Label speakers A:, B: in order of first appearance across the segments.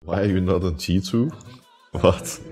A: Why are you not on G2? What?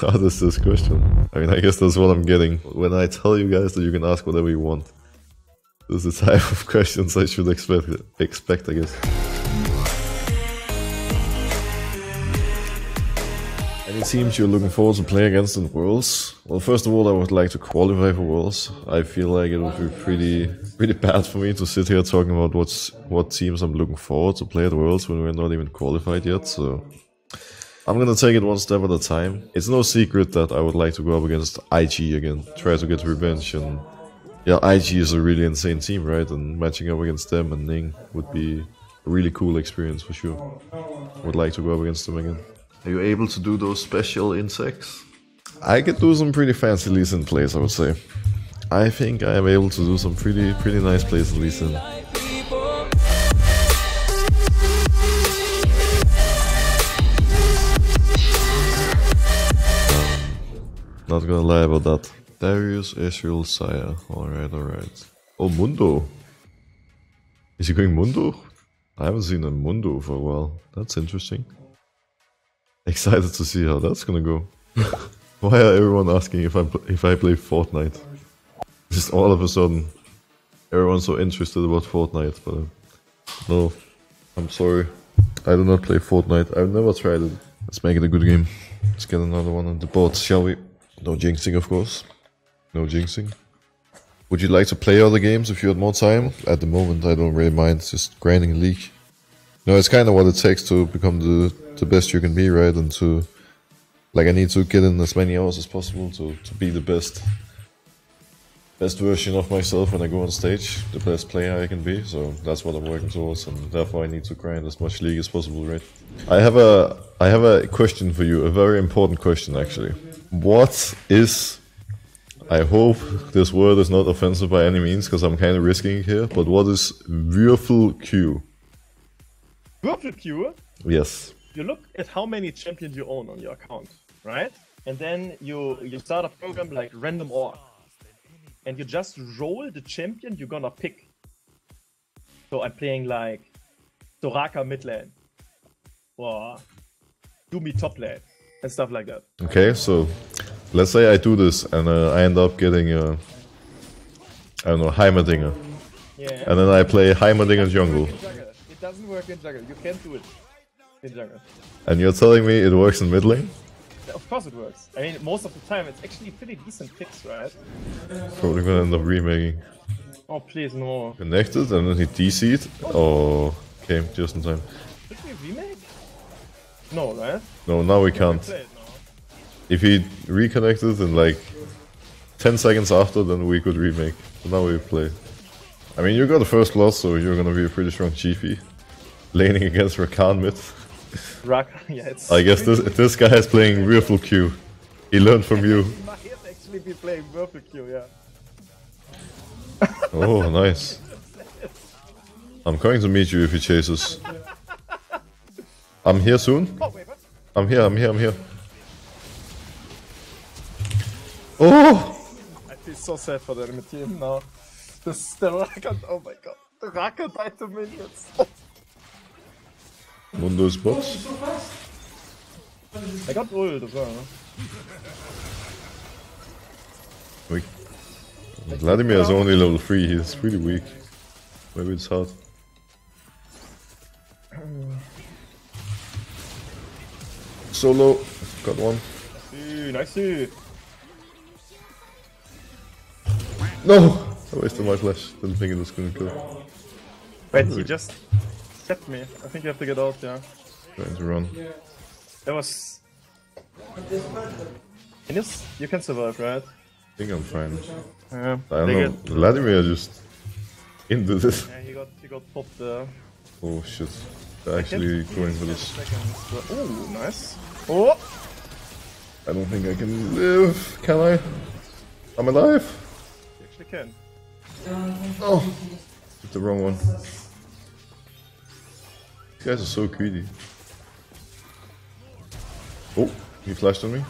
A: What is this question? I mean, I guess that's what I'm getting. When I tell you guys that you can ask whatever you want. This is the type of questions I should expect, expect I guess. Teams you're looking forward to play against in Worlds? Well, first of all, I would like to qualify for Worlds. I feel like it would be pretty, pretty bad for me to sit here talking about what's what teams I'm looking forward to play at Worlds when we're not even qualified yet. So I'm gonna take it one step at a time. It's no secret that I would like to go up against IG again, try to get revenge, and yeah, IG is a really insane team, right? And matching up against them and Ning would be a really cool experience for sure. Would like to go up against them again. Are you able to do those special insecs? I could do some pretty fancy Lee Sin plays, I would say. I think I am able to do some pretty pretty nice plays in Lee Not gonna lie about that. Darius Israel Saya. Alright, alright. Oh, Mundo. Is he going Mundo? I haven't seen a Mundo for a while. That's interesting. Excited to see how that's gonna go. Why are everyone asking if I if I play Fortnite? Just all of a sudden, everyone's so interested about Fortnite, but uh, no, I'm sorry. I do not play Fortnite. I've never tried it. Let's make it a good game. Let's get another one on the board, shall we? No jinxing, of course. No jinxing. Would you like to play other games if you had more time? At the moment, I don't really mind just grinding League. No, it's kind of what it takes to become the, the best you can be, right? And to, like, I need to get in as many hours as possible to, to be the best best version of myself when I go on stage, the best player I can be. So that's what I'm working towards, and therefore I need to grind as much league as possible, right? I have a I have a question for you, a very important question actually. What is I hope this word is not offensive by any means, because I'm kind of risking it here. But what is Würfel Q?
B: Würfel Q?
A: Yes.
B: You look at how many champions you own on your account, right? And then you you start a program like random or, and you just roll the champion you're gonna pick. So I'm playing like Soraka mid lane, or Doomy top lane, and stuff like that.
A: Okay, so let's say I do this and uh, I end up getting a, I don't know, Heimerdinger.
B: Yeah.
A: And then I play Heimerdinger jungle.
B: It doesn't work in jungle. You can't do it in jungle.
A: And you're telling me it works in mid lane?
B: Of course it works. I mean, most of the time it's actually pretty decent picks, right?
A: Probably gonna end up remaking.
B: Oh, please, no.
A: Connected and then he DC'd. Oh, came just in time.
B: Should we remake? No, right?
A: No, now we can't. If he reconnected in like 10 seconds after, then we could remake. But now we play. I mean, you got the first loss, so you're gonna be a pretty strong GP. Laning against Rakan mid.
B: Raka, yeah, it's.
A: I guess this this guy is playing Würfel Q. He learned from you.
B: He might actually be playing Würfel Q, yeah.
A: Oh, nice. I'm going to meet you if he chases. I'm here soon.
B: Oh?
A: I'm here, I'm here, I'm here. Oh!
B: I feel so sad for the enemy team now. This, the Raka, oh my god. The Raka died to minions.
A: Mundo's box.
B: I got ult as well.
A: Weak. Vladimir is only level 3, he's really weak. Maybe it's hard. Solo, got one.
B: Nice. ooh.
A: No! I wasted my flash, didn't think it was gonna kill.
B: Wait, he just stepped me. I think you have to get out, yeah.
A: Trying to run.
B: That was. And yes, you can survive, right?
A: I think I'm fine.
B: Yeah.
A: I don't know,
B: get-
A: Vladimir just into this.
B: Yeah, he got he got popped there.
A: Oh shit. They're actually going for this.
B: Oh, nice. Oh,
A: I don't think I can live. Can I? I'm alive.
B: you actually can.
A: Oh, it's the wrong one. Guys are so greedy. Oh, he flashed on me.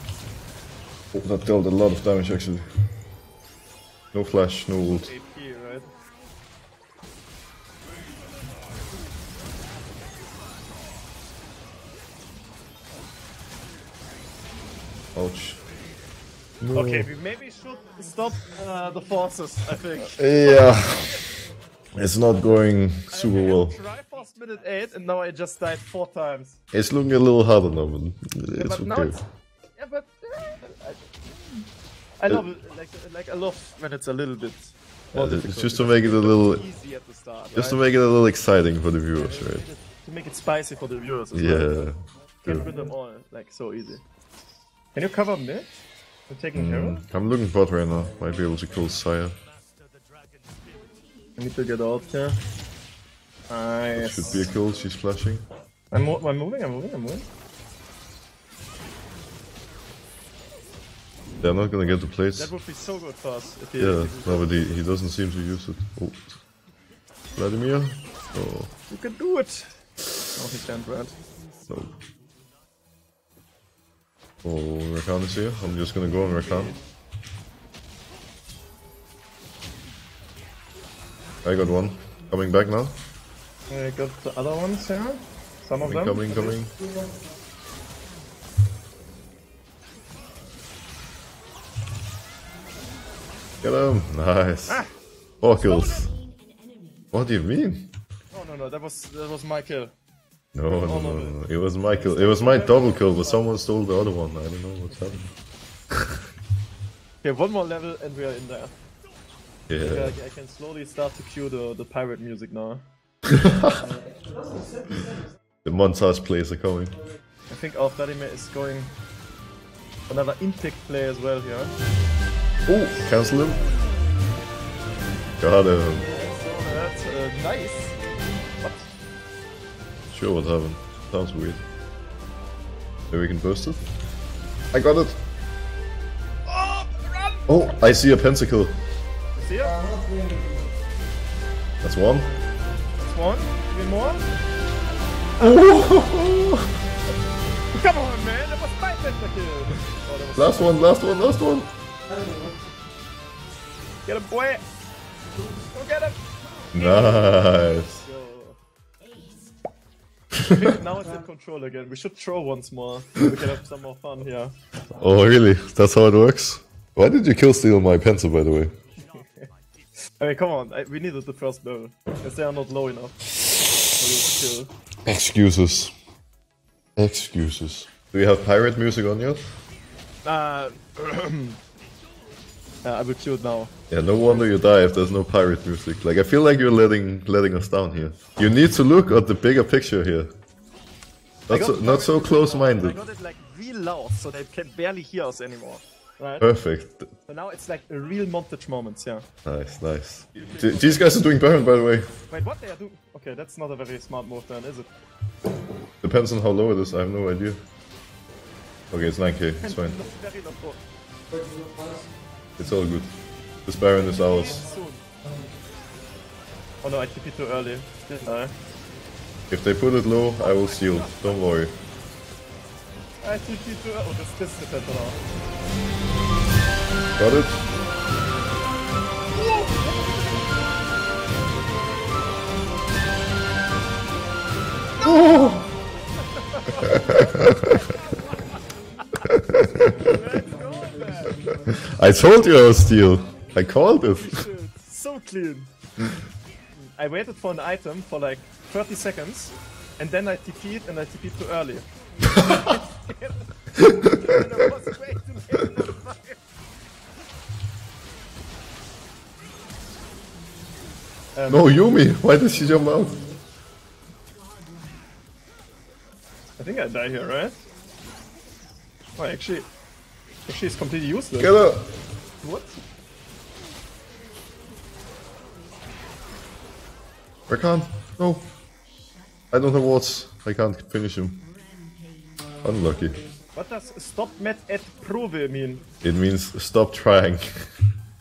A: Oh, that dealt a lot of damage actually. No flash, no ult. Ouch. No.
B: Okay, we maybe should stop uh, the forces, I think.
A: yeah. It's not going super
B: I
A: well.
B: Triforce minute 8 and now I just died 4 times.
A: It's looking a little harder now, but
B: Yeah,
A: it's
B: but now
A: okay.
B: it's... Yeah, but... uh, I, I love it, like, like I love when it's a little bit more
A: Yeah, just to make it a little,
B: easy at the start,
A: just to make it a little exciting for the viewers, right?
B: to make it spicy for the viewers as well.
A: Yeah.
B: Get rid of all, like so easy. Can you cover mid? I'm taking Herald.
A: Mm, I'm looking bot right now. Might be able to kill Sire.
B: I need to get out here. Nice.
A: Should be a kill. She's flashing.
B: I'm, mo I'm moving, I'm moving, I'm moving.
A: They're not gonna get the plates.
B: That would be so good for us if he,
A: Yeah,
B: if he
A: no, but he, he doesn't seem to use it. Oh. Vladimir? Oh,
B: You can do it! No, he can't, right?
A: no. Oh, Rakan is here. I'm just gonna go on Rakan. I got one. Coming back now.
B: I got the other ones here. Some of them.
A: Coming, coming. Get him! Nice.
B: Ah!
A: Four kills. What do you mean?
B: No, no no, that was that was my kill.
A: No, no, no, no, no. It was my kill. It was my double kill, but someone stole the other one. I don't know what's happening.
B: Okay, one more level and we are in there.
A: Yeah.
B: Yeah, I, I can slowly start to cue the, the pirate music now.
A: The montage plays are coming.
B: I think our Vladimir is going another impact play as well here.
A: Oh, cancel him. Got him.
B: That's uh, nice. What?
A: Sure, what happened? Sounds weird. Maybe we can burst it? I got it.
B: Oh, run!
A: Oh, I see a pentakill.
B: See?
A: That's one.
B: That's one. Even more.
A: Oh,
B: Come on, man! That was my pentakill! Oh,
A: last one, last one, last one.
B: Get him, boy! Go get him!
A: Nice.
B: Go. I think now it's in control again. We should throw once more. We can have some more fun here.
A: Oh, really? That's how it works? Why did you kill steal my pencil, by the way?
B: I mean, come on. I, we needed the first barrel. Because they are not low enough. for you to kill.
A: Excuses. Excuses. Do you have pirate music on yet?
B: Uh, uh, I will cue it now.
A: Yeah, no wonder you die if there's no pirate music. Like, I feel like you're letting letting us down here. You need to look at the bigger picture here. Not so, not so close-minded.
B: I got it like real loud, so they can barely hear us anymore. Right?
A: Perfect.
B: So now it's like a real montage moments, yeah.
A: Nice, nice. Th- These guys are doing Baron, by the way.
B: Wait, what they are doing? Okay, that's not a very smart move then, is it?
A: Depends on how low it is, I have no idea. Okay, it's 9k, it's fine.
B: Not very low.
A: It's all good. This Baron is ours.
B: Oh no, I it too early.
A: If they put it low, I will steal. Don't worry.
B: I it too early. Oh, das, das ist besser now.
A: Got it?
B: Let's go, man!
A: I told you I was steal. I called it.
B: So clean. I waited for an item for like 30 seconds, and then I TP'd and I TP'd too early. Um,
A: No, Yuumi. Why did she jump out?
B: I think I die here, right? Oh, actually, actually, it's completely useless.
A: Get her.
B: What?
A: I can't. No. I don't have wards. I can't finish him. Unlucky.
B: What does stop met at prove mean?
A: It means stop trying.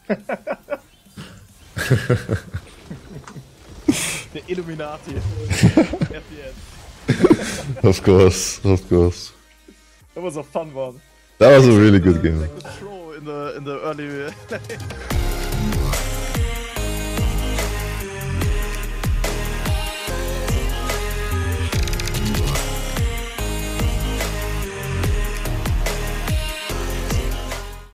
B: The Illuminati. at the end.
A: of course, of course.
B: That was a fun one.
A: That was a really good game.
B: Like the throw in the in the early